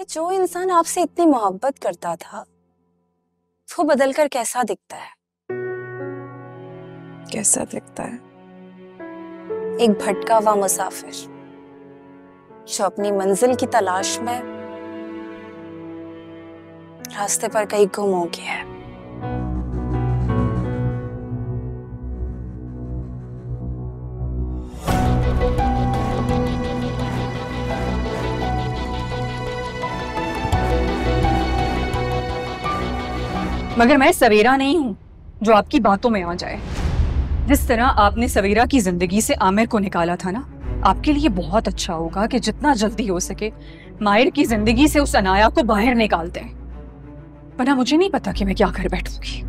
कि जो इंसान आपसे इतनी मोहब्बत करता था वो बदलकर कैसा दिखता है? कैसा दिखता है? एक भटका हुआ मुसाफिर जो अपनी मंजिल की तलाश में रास्ते पर कहीं गुम हो गया है। मगर मैं सवेरा नहीं हूँ, जो आपकी बातों में आ जाए। जिस तरह आपने सवेरा की ज़िंदगी से आमिर को निकाला था ना, आपके लिए बहुत अच्छा होगा कि जितना जल्दी हो सके मायर की ज़िंदगी से उस अनाया को बाहर निकालते हैं। वरना मुझे नहीं पता कि मैं क्या कर बैठूँगी.